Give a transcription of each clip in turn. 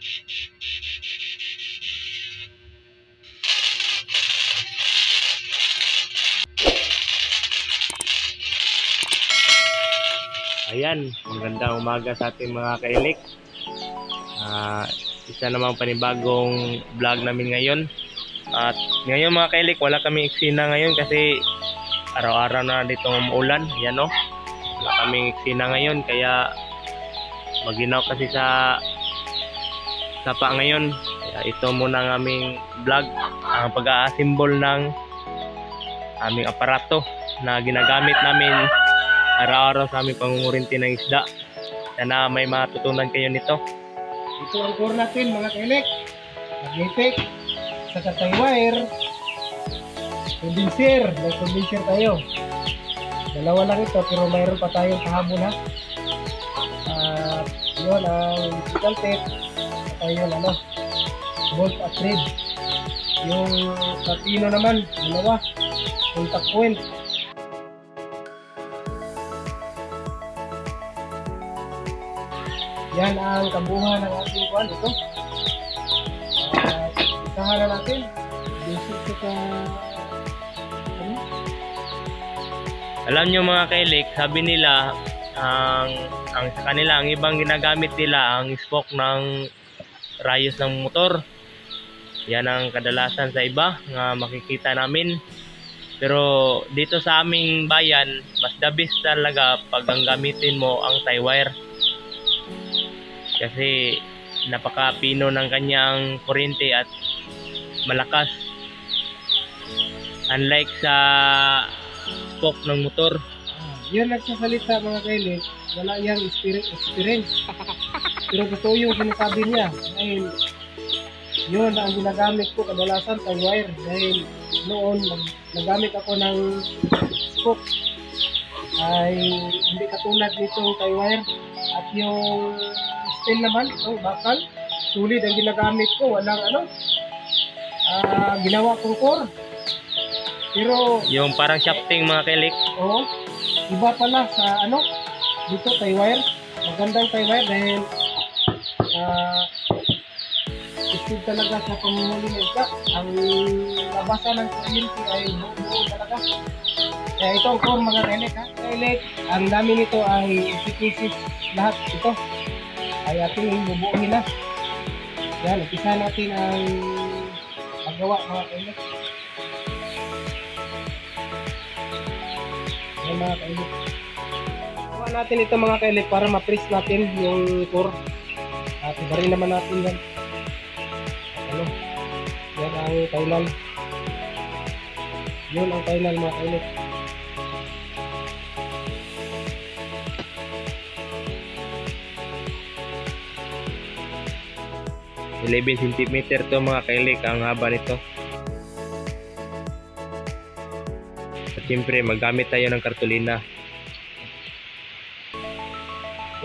Shh. Ayan, magandang umaga sa ating mga kailik. Ah, isa namang panibagong vlog namin ngayon. At ngayon mga kailik, wala kami eksena ngayon kasi araw-araw na dito umuulan. Ayan o. Wala kaming eksena ngayon kaya maginaw kasi sa sapa ngayon. Kaya ito muna ang aming vlog. Ang pag-aasimbol ng aming aparato na ginagamit namin araw-araw sa aming pangungurinti ng isda. Sana may matutunan kayo nito. Ito ang core natin mga kailik. Magnetic, sa katay wire, condenser, may condenser tayo. Dalawa lang ito pero mayroon pa tayong kahabol ha. At yun ang electrical tape. At yun ano, bolt at thread. Yung patino naman, dalawa, contact point. Yan ang kabuhan ng ating kuwan. Ito. At isahan na natin. Basic ka... Ano? Alam nyo mga kailik, sabi nila ang ang sa kanila ang ibang ginagamit nila ang spoke ng rayos ng motor. Yan ang kadalasan sa iba nga makikita namin. Pero dito sa aming bayan, mas the best talaga pag ang gamitin mo ang tie wire. Kasi napakapino ng kanyang kuryente at malakas. Unlike sa spoke ng motor. Ah, Yan nagsasalita mga kailik. Wala yang experience. experience. Pero totoo yung sinasabi niya. Dahil yun ang ginagamit ko kadalasan sa wire. Dahil noon nag- nagamit ako ng spoke ay hindi katulad nitong tie wire at yung steel naman itong bakal sulit ang ginagamit ko walang ano ah ginawa kong core pero Yung parang shafting mga kailik. Oo. Iba pala sa ano, dito tie wire. Magandang tie wire dahil ah uh, talaga sa pamumuli ng isda. Ang labasan ng kuryente ay buo talaga. Kaya ito ang core mga kailik ha. Kailik, ang dami nito ay pieces lahat ito. Ay ating bubuuhin na. Yan, umpisa natin ang paggawa mga kailik. Yan mga kailik. Gawa natin ito mga kailik para ma-press natin yung core. At iba rin naman natin yan. Ano? Yan ang final. Yun ang final mga kailik. 11 cm to mga kailik ang haba nito. At siyempre magamit tayo ng kartulina.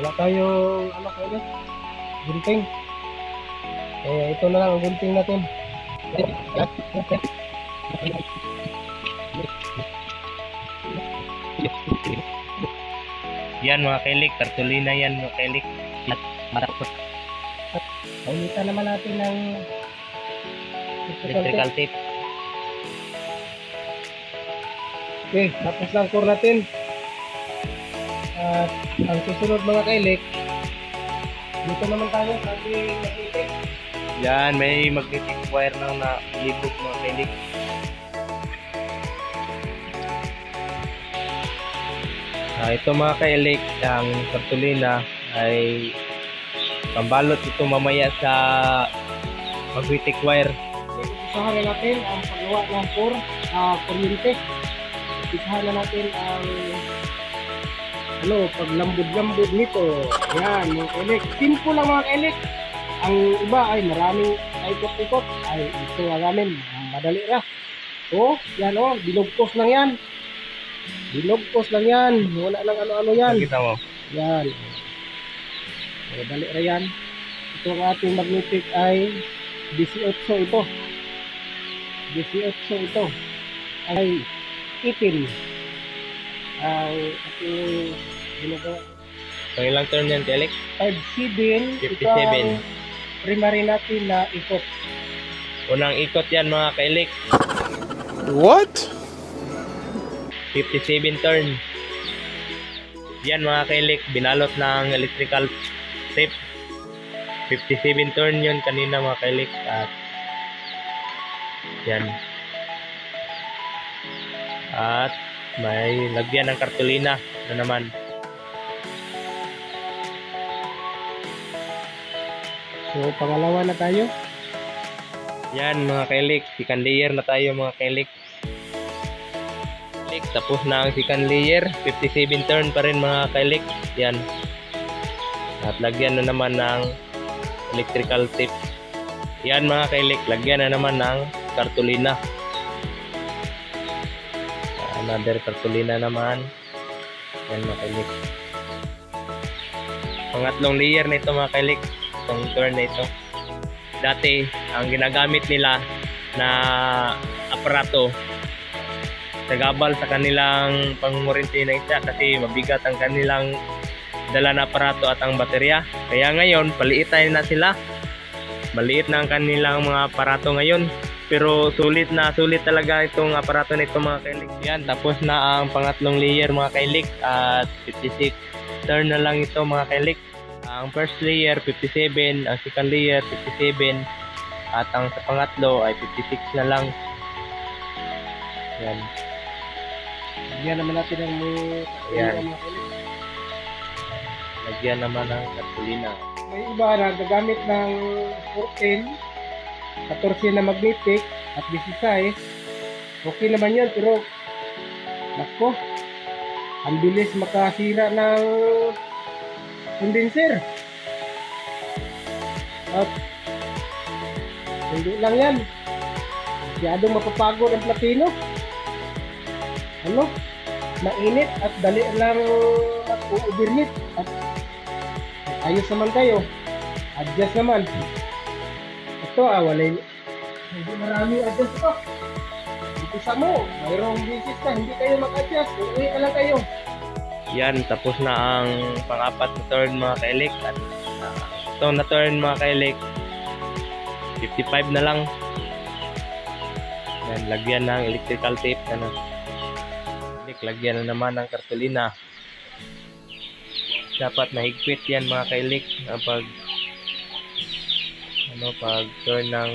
Wala tayong ano kailik. Gunting. Kaya ito na lang ang gunting natin. Yan mga kailik, kartulina yan mga kailik. At marapot Painitan naman natin ng electrical tape. Okay, tapos lang core natin. At ang susunod mga kailik, dito naman tayo sa ating magnetic. Yan, may magnetic wire na nalibog mga kailik. Ah, ito mga kailik, ang kartulina ay pambalot ito mamaya sa magnetic wire. Isahan na natin ang paggawa ng core, uh, kuryente. Isahan na natin ang ano, paglambod-lambod nito. Yan, mga kailik. Simple lang mga kailik. Ang iba ay maraming ikot-ikot. Ay, ito nga namin. Madali ra. Oh, yan oh, bilogkos lang yan. Bilogkos lang yan. Wala lang ano-ano yan. Nakita mo? Yan. O, dali ra yan. Ito ang ating magnetic ay 18 ito. 18 ito. Ay 18. Ang ating ginagawa. Pang ilang turn yan, Alex? 5-7. Ito 57. ang primary natin na ikot. Unang ikot yan mga kailik. What? 57 turn. Yan mga kailik, binalot ng electrical tape. 57 turn yun kanina mga kailik. At yan. At may lagyan ng kartulina na naman. So, pangalawa na tayo. Yan mga kailik, second layer na tayo mga. Kailik, tapos na ang second layer, 57 turn pa rin mga kailik. Yan. At lagyan na naman ng electrical tape. Yan mga kailik, lagyan na naman ng kartulina. Another kartulina naman. Yan mga kailik. Pangatlong layer na ito mga kailik. Itong turn na ito dati ang ginagamit nila na aparato sagabal sa kanilang pangungurinti ng isda kasi mabigat ang kanilang dala na aparato at ang baterya. Kaya ngayon paliitan na sila. Maliit na ang kanilang mga aparato ngayon. Pero sulit na sulit talaga itong aparato nito mga kailik yan tapos na ang pangatlong layer mga kailik at 56 turn na lang ito mga kailik ang first layer 57, ang second layer 57 at ang sa pangatlo ay 56 na lang. Yan. Lagyan naman natin ng mga mga kailik. Lagyan naman ng gasolina. May iba na gagamit ng 14, 14 na magnetic at 16. Okay naman yun, pero nako, ang bilis makasira ng condenser. At hindi lang yan. Masyadong mapapagod ang platino. Ano? Mainit at dali lang at overheat at ayos naman kayo. Adjust naman. Ito ah, wala yung... Hindi marami adjust ito. Dito sa mo, mayroong business na, hindi kayo mag-adjust. Uuwi ka lang kayo. Yan, tapos na ang pang-apat na turn mga kailik at uh, ito na turn mga kailik 55 na lang. Yan, lagyan ng electrical tape na na. Kailik, lagyan na naman ng kartulina. Dapat mahigpit yan mga kailik kapag ano pag turn ng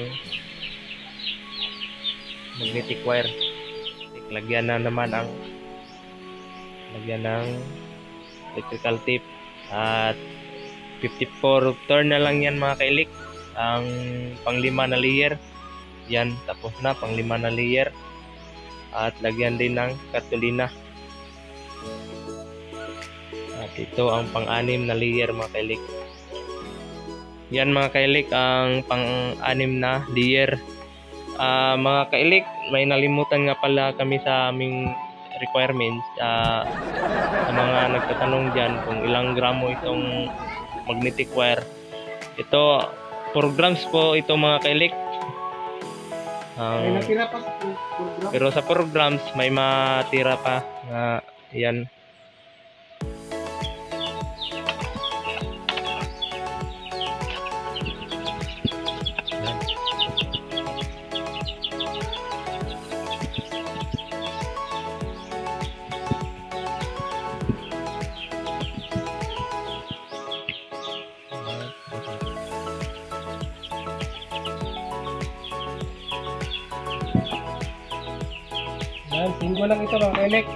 magnetic wire. Lagyan na naman ang lagyan ng electrical tape. At 54 turn na lang yan mga kailik ang panglima na layer yan tapos na panglima na layer. At lagyan din ng katulina at ito ang pang-anim na layer mga kailik yan mga kailik ang pang-anim na layer Ah, mga kailik may nalimutan nga pala kami sa aming requirements ah, sa mga nagtatanong dyan kung ilang gramo itong magnetic wire. Ito, 4 grams po ito mga kailik. Program. pero sa 4 grams may matira pa yan. Yan. Lang ito mga kailik.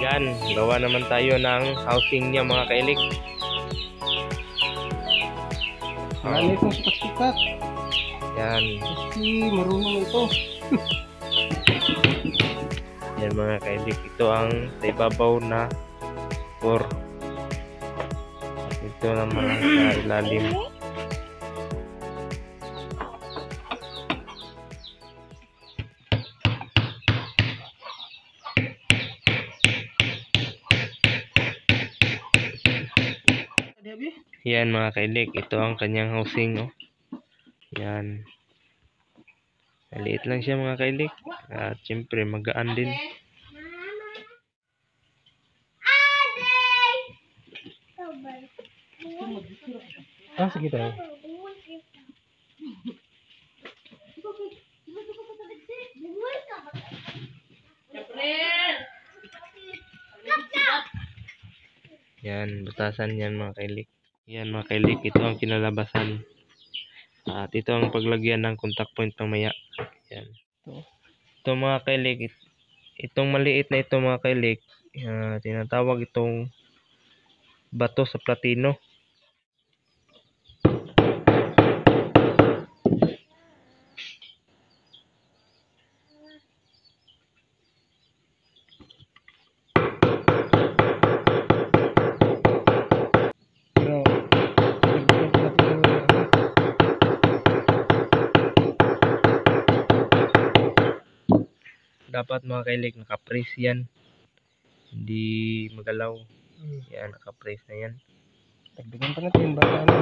Yan, gawa naman tayo ng housing niya mga kailik. Marami itong sikat-sikat. Yan, Kasi marunong ito. yan mga kailik. Ito ang sa ibabaw na core. Ito naman ang sa ilalim. Yan mga kailik, ito ang kanyang housing oh. Yan. Maliit lang siya mga kailik. At syempre magaan din. Ah, sige tayo. Yan, butasan yan mga kailik. Yan mga kailik, ito ang kinalabasan. At ito ang paglagyan ng contact point mamaya. Yan. Ito. Ito mga kailik, it- itong maliit na ito mga kailik, ah, tinatawag itong bato sa platino. Dapat mga kailik, nakapress yan. Hindi magalaw. Hmm. Yan, nakapress na yan. Dagdagan pa natin baka ano.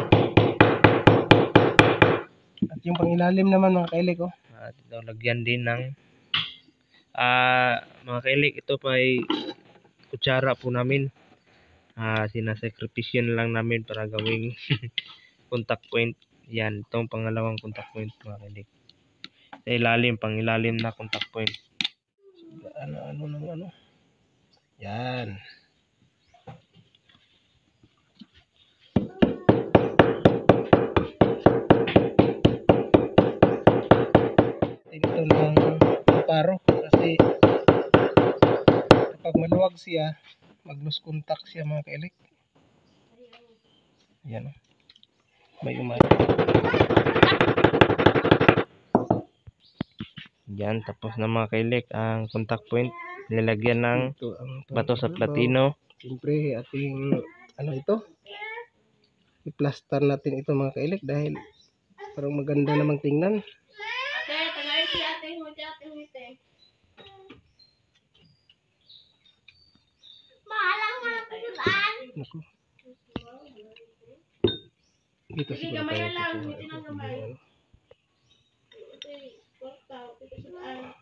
At yung pangilalim naman mga kailik oh. At ito, lagyan din ng ah mga kailik, ito pa ay kutsara po namin. Ah, sinasakripisyo na lang namin para gawing contact point. Yan, itong pangalawang contact point mga kailik. Sa ilalim, pang ilalim na contact point. Ano ano ng ano. Yan. Ito ng paro kasi kapag maluwag siya, mag-lose contact siya mga kailik. Yan oh. May umay. Yan, tapos na mga kailik ang contact point. Nilagyan ng Ito ang bato sa platino. Siyempre, ating ano ito? I-plaster natin ito mga kailik dahil parang maganda namang tingnan. Ate, tagay si ate Huti, ate Huti. Mahalang nga pagsulaan. Naku. Dito siguro tayo na lang, hindi ito na kwarta, ate pagsulaan.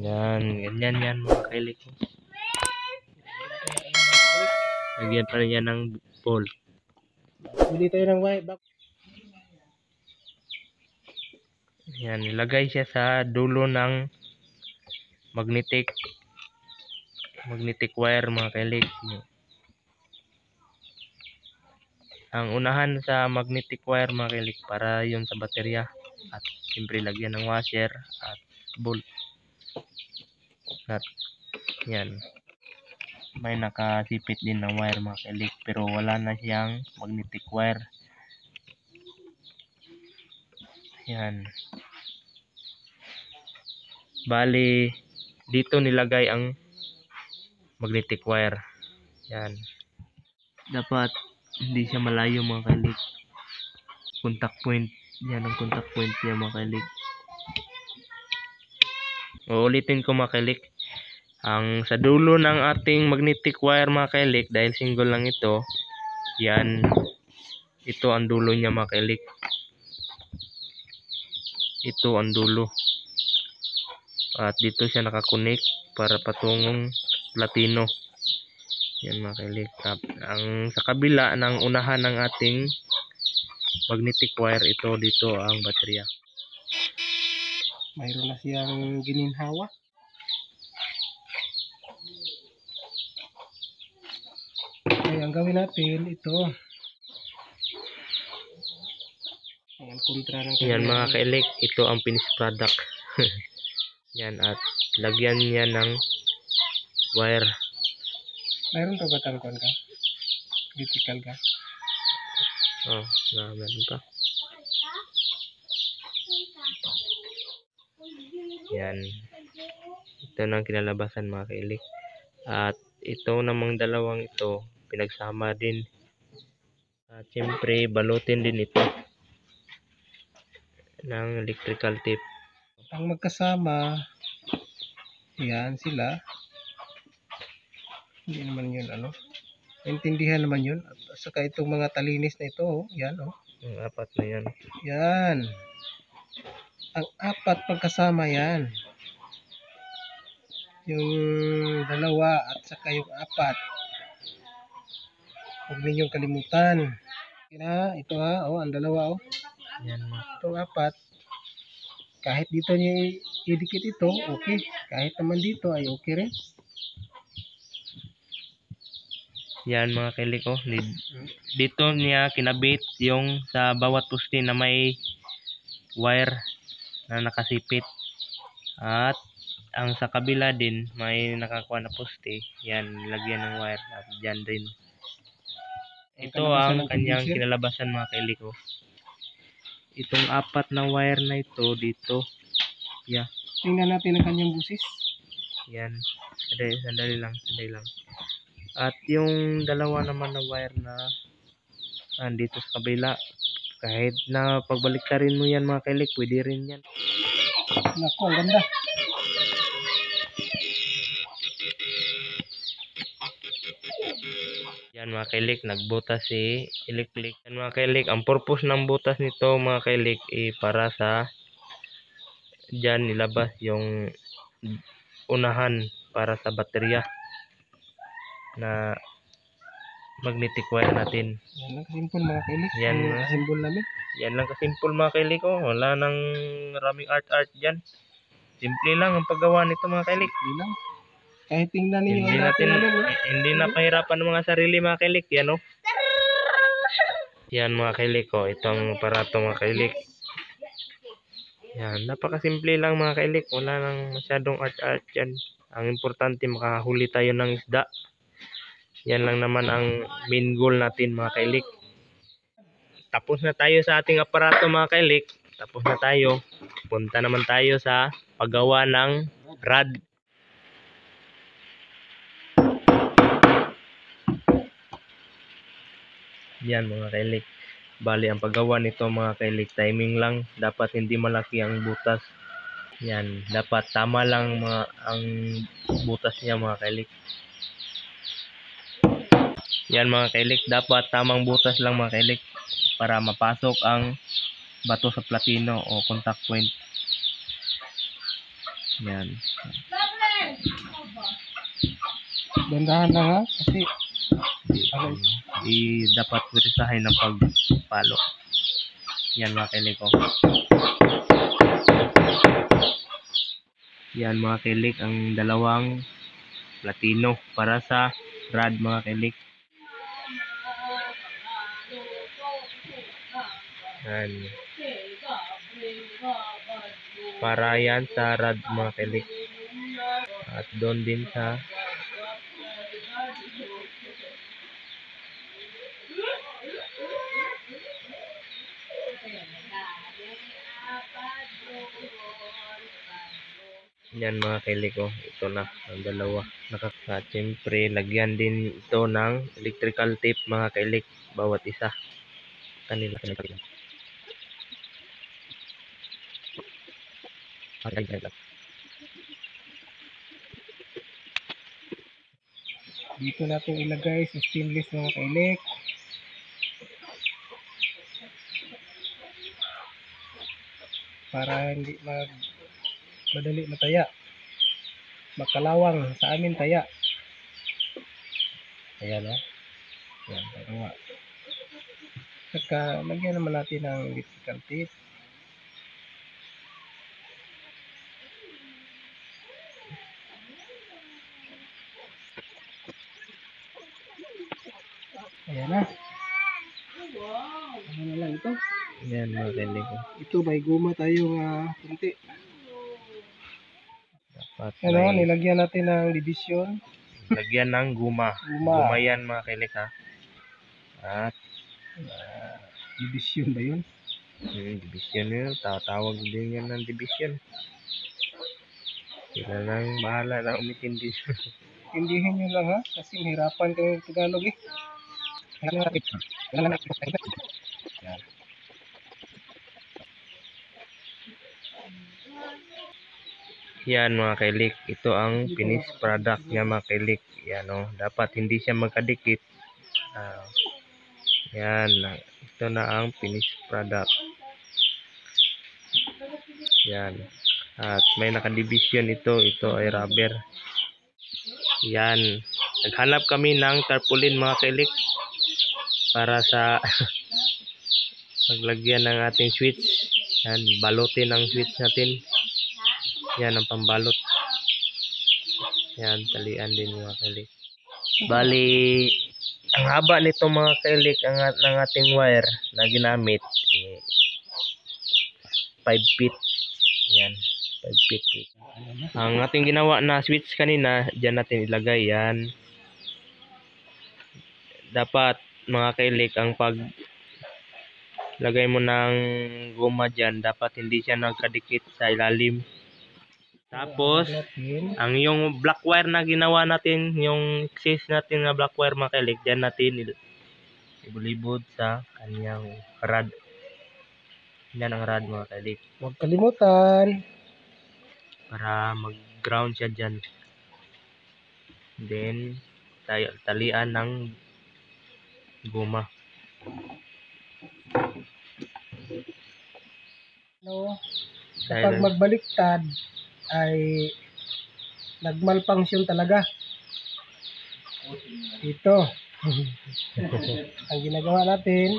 Yan, ganyan yan mga kailik. Lagyan pa rin yan ng bolt. Bili tayo ng white back. Yan, ilagay siya sa dulo ng magnetic magnetic wire mga kailig. Ang unahan sa magnetic wire mga kailig para yun sa baterya at siyempre lagyan ng washer at bolt. At yan. May nakasipit din ng wire mga kailig pero wala na siyang magnetic wire. Yan. Bali, dito nilagay ang magnetic wire. Yan. Dapat hindi siya malayo mga kailig. Contact point. Yan ang contact point niya mga kailig. Uulitin ko mga kailig. Ang sa dulo ng ating magnetic wire mga kailig, dahil single lang ito, yan, ito ang dulo niya mga kailig ito ang dulo. At dito siya nakakunik para patungong platino yan mga kailik At ang sa kabila ng unahan ng ating magnetic wire ito dito ang baterya. Mayroon na siyang gininhawa. Kaya ang gawin natin ito. Ang kontra ng yan mga kailik ito ang finished product yan at lagyan niya ng wire Mayroon pa ba tangkon ka? Critical ka? oh na meron pa yan ito na ang kinalabasan mga kailik at ito namang dalawang ito, pinagsama din. At syempre, balutin din ito ng electrical tape. Ang magkasama, yan sila. Hindi naman yun ano. Naintindihan naman yun. At saka itong mga talinis na ito, oh, yan oh. Yung apat na yan. Yan. Ang apat pagkasama yan. Yung dalawa at saka yung apat. Huwag ninyong kalimutan. Na, ito ha, oh, ang dalawa oh. Yan mga Itong apat. Kahit dito niya idikit ito, okay. Kahit naman dito ay okay rin. Yan mga kilik oh. Di- Dito niya kinabit yung sa bawat poste na may wire na nakasipit. At ang sa kabila din may nakakuha na poste. Yan, lagyan ng wire. At dyan din. Ito ang ng kanyang kinalabasan mga kilik oh. Itong apat na wire na ito dito. Yeah. Tingnan natin ang kanyang busis. Yan. Sandali, sandali lang, sandali lang. At yung dalawa naman na wire na andito sa kabila, kahit na pagbalik ka rin mo yan mga kailik, pwede rin yan. Naku, ang ganda. Yan mga kailik, nagbutas si electric. Yan mga kailik, ang purpose ng butas nito mga kailik eh, para sa dyan nilabas yung unahan para sa baterya na magnetic wire natin. Yan lang kasimple mga kailik. Yan, Ang ah. symbol namin. Yan lang kasimple mga kailik oh. Wala nang maraming art-art dyan. Simple lang ang paggawa nito mga kailik. Di lang. Kahit tingnan ninyo Hindi natin, hindi na pahirapan ng mga sarili mga kailik. Yan oh. Yan mga kailik oh. Itong aparato mga kailik. Yan. Napakasimple lang mga kailik. Wala nang masyadong art-art dyan. Ang importante makahuli tayo ng isda. Yan lang naman ang main goal natin mga kailik. Tapos na tayo sa ating aparato mga kailik. Tapos na tayo. Punta naman tayo sa paggawa ng rad. Yan mga kailik. Bali ang paggawa nito mga kailik timing lang. Dapat hindi malaki ang butas. Yan, dapat tama lang mga ang butas niya mga kailik. Yan mga kailik, dapat tamang butas lang mga kailik para mapasok ang bato sa platino o contact point. Yan. Dandahan lang ha. Kasi I dapat verisahin ng pagpalo. Yan mga kilik ko. Yan mga kilik ang dalawang platino para sa rad mga kilik. Yan. Para yan sa rad mga kilik. At doon din sa Yan mga kilik ko. Ito na ang dalawa. Nakaka siyempre lagyan din ito ng electrical tape mga kilik bawat isa. Kanila kanila. Ay. dito natin ilagay sa stainless mga kailik. Para hindi mag madali mataya. Makalawang sa amin taya. Ayan o. Ayan, dalawa. Saka, lagyan naman natin ng electrical tape. Ayan na. Ano na lang ito? Yan mga ko. Ito may guma tayo nga kunti. Dapat Ano, may nilagyan natin ng division. lagyan ng guma. Guma. Guma yan mga kilik ha. At Division ba yun? Hmm, division yun. Tatawag din yan ng division. Sila nang bahala na umitindi. Tindihin nyo lang ha, kasi mahirapan kayo ng Tagalog eh. Kailangan natin. Kailangan natin. Yan. Yan mga kailik, ito ang finished product niya mga kailik. Yan o, dapat hindi siya magkadikit. Ah, yan, ito na ang finished product. Yan. At may nakadivision ito, ito ay rubber. Yan. Naghanap kami ng tarpaulin mga kailik para sa paglagyan ng ating switch. Yan, balutin ang switch natin. Yan ang pambalot. Yan, talian din mga kailik. Bali, ang haba nito mga kailik ang, ng ating wire na ginamit, eh, 5 feet. Yan, 5 feet. feet. Ang ating ginawa na switch kanina, dyan natin ilagay yan. Dapat mga kailik, ang pag lagay mo ng goma dyan, dapat hindi siya nagkadikit sa ilalim. Tapos, ang yung black wire na ginawa natin, yung excess natin na black wire mga kailik, dyan natin ibulibod sa kanyang rad. Yan ang rad mga kailik. Huwag kalimutan. Para mag-ground siya dyan. Then, tayo, talian ng guma. Dahil, Kapag magbaliktad, ay nagmalfunction talaga. Ito. ang ginagawa natin,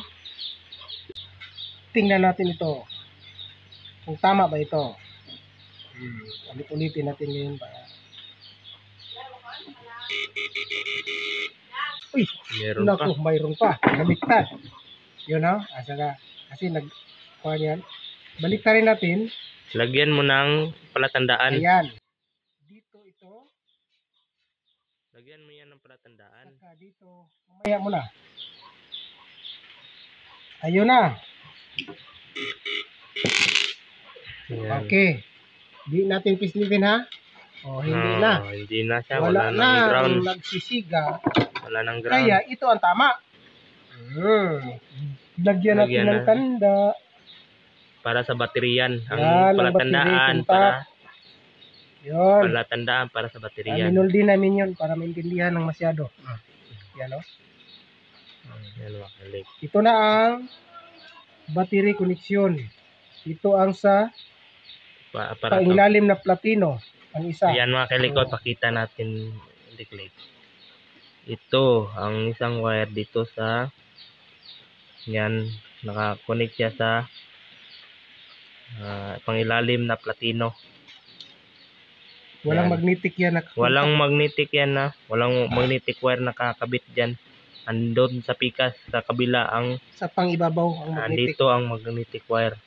tingnan natin ito. Kung tama ba ito. Hmm. Ulit-ulitin natin ngayon para. Uy, meron pa. naku, mayroon pa. Baliktad. Yun ha. Asa ka. Kasi nag, kuha niyan. Baliktarin natin. Lagyan mo ng palatandaan. Ayan. Dito ito. Lagyan mo yan ng palatandaan. Saka dito. Mamaya mo na. Ayun na. Yan. Okay. Di natin pislitin ha. O, hindi Ah, na. Hindi na siya. Wala, Wala, na nang ground. ang nagsisiga. Wala nang ground. Kaya ito ang tama. Hmm. Lagyan natin Lagyan ng na. tanda. Para sa bateriyan. Ang Yan, ang palatandaan battery, para Yun. palatandaan para sa bateriyan. Aminol din namin yun para maintindihan ng masyado. Yan o. Yan mga kalik. Ito na ang battery connection. Ito ang sa Pa, para to. pangilalim na platino. Ang isa. Ayan mga kalikot, Oo. pakita natin liklik. Ito, ang isang wire dito sa yan, nakakonect siya sa ah, pangilalim na platino. Walang Yan. magnetic yan. Na Walang magnetic yan na, walang magnetic wire nakakabit dyan. Andun sa pikas, sa kabila ang sa pangibabaw ang magnetic. Andito ang magnetic wire.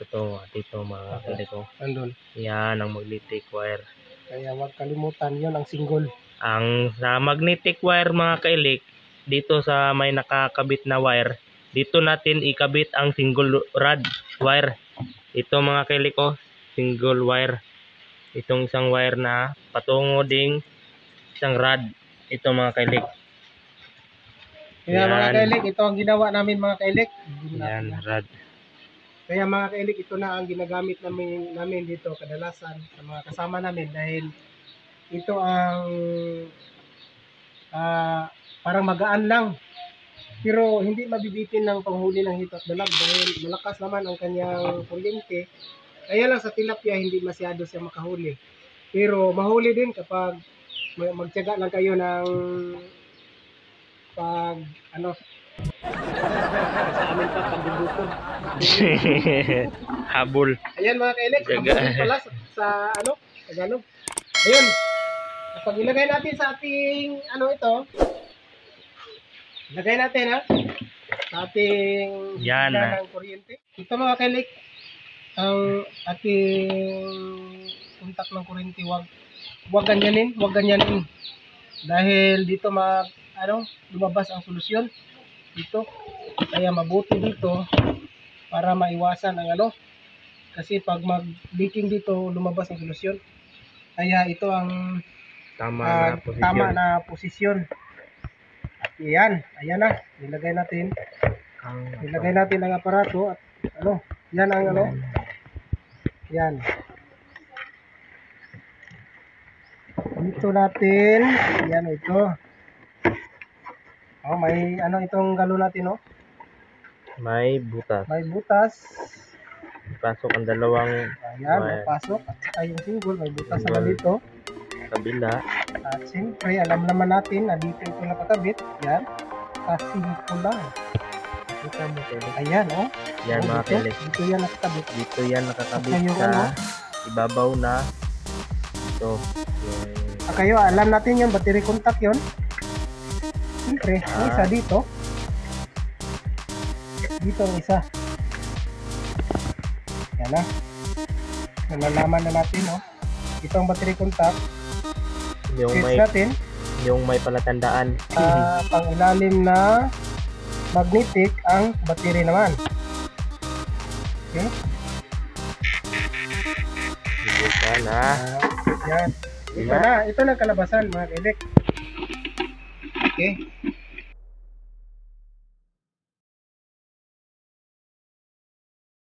Ito, dito mga kaliko. Andun. Yan ang magnetic wire. Kaya huwag kalimutan yon ang single. Ang sa magnetic wire mga kailik, dito sa may nakakabit na wire, dito natin ikabit ang single rod wire. Ito mga kailik ko, single wire. Itong isang wire na patungo ding isang rod. Ito mga kailik. Kaya mga Yan. kailik, ito ang ginawa namin mga kailik. Yan, rod. Kaya mga kailik, ito na ang ginagamit namin, namin dito kadalasan sa mga kasama namin dahil ito ang ah, parang magaan lang. Pero hindi mabibitin ng panghuli ng hito at dalag dahil malakas naman ang kanyang kuryente. Kaya lang sa tilapia hindi masyado siya makahuli. Pero mahuli din kapag mag- magtiyaga lang kayo ng pag ano sa amin pa pagbubuto. Habol. Ayan mga Tiyaga. habulin pala sa, sa ano, Tagalog. Ayun. Kapag ilagay natin sa ating ano ito, ilagay natin ha, ating Yan, higla ah. ng kuryente. Ito mga kailik, ang ating kontak ng kuryente, wag wag ganyanin, wag ganyanin. Dahil dito mag ano, lumabas ang solusyon dito. Kaya mabuti dito para maiwasan ang ano, kasi pag mag-leaking dito, lumabas ang solusyon. Kaya ito ang Tama ah, na posisyon. tama na posisyon. At yan, ayan na. Nilagay natin. Nilagay natin ang aparato at ano, yan ang ano. Yan. Dito natin, yan ito. Oh, may ano itong galo natin, oh. May butas. May butas. Pasok ang dalawang Ayan, May- pasok. At saka yung single, may butas naman dito. Kabila. At siyempre, alam naman natin na dito ito nakakabit. Yan. Kasimple lang. Kita mo kailik. Ayan, oh. Yan Oh, mga dito, kailik. Dito yan nakakabit. Dito yan nakakabit Ngayon, sa ano? ibabaw na ito. Yung Ah, kayo, alam natin yung battery contact yon. Siyempre, Ah. isa dito. Dito ang isa. Yan na. Nalalaman na natin, oh. Ito ang battery contact. Yung may natin. yung may palatandaan. Ah, pang ilalim na magnetic ang battery naman. Okay? Bukan na. Ah, yan. Ito Yan. na, ito na kalabasan mga kailik. Okay.